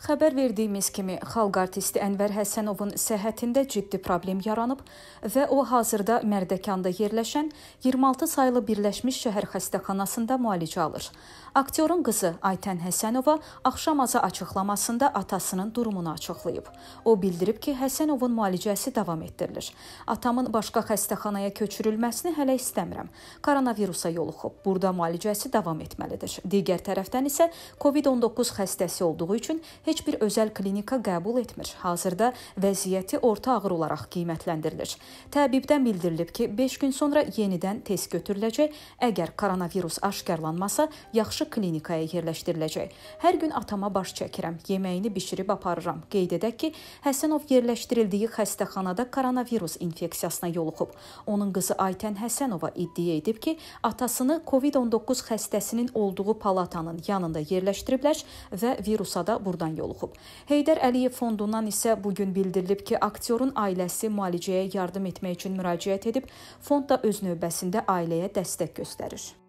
Xəbər verdiyimiz kimi, xalq artisti Ənvər Həsənovun səhhətində ciddi problem yaranıb və o hazırda Mərdəkanda yerləşən 26 saylı Birləşmiş Şəhər xəstəxanasında müalicə alır. Aktyorun qızı Aytən Həsənova axşamazı açıqlamasında atasının durumunu açıqlayıb. O bildirib ki, Həsənovun müalicəsi davam etdirilir. Atamın başqa xəstəxanaya köçürülməsini hələ istəmirəm. Koronavirusa yoluxub. Burada müalicəsi davam etməlidir. Digər tərəfdən isə COVID-19 xəstəsi olduğu üçün heç bir özəl klinika qəbul etmir. Hazırda vəziyyəti orta ağır olaraq qiymətləndirilir. Təbibdən bildirilib ki, 5 gün sonra yenidən test götürüləcək. Əgər koronavirus aşkarlanmasa, yaxşı klinikaya yerləşdiriləcək. Hər gün atama baş çəkirəm, yeməyini bişirib aparıram. Qeyd edək ki, Həsənov yerləşdirildiyi xəstəxanada koronavirus infeksiyasına yoluxub. Onun qızı Aytən Həsənova iddia edib ki, atasını COVID-19 xəstəsinin olduğu palatanın yanında yerləşdiriblər və virusa da burdan yoluxub. Heydər Əliyev fondundan isə bu gün bildirilib ki, aktyorun ailəsi müalicəyə yardım etmək üçün müraciət edib, fond da öz növbəsində ailəyə dəstək göstərir.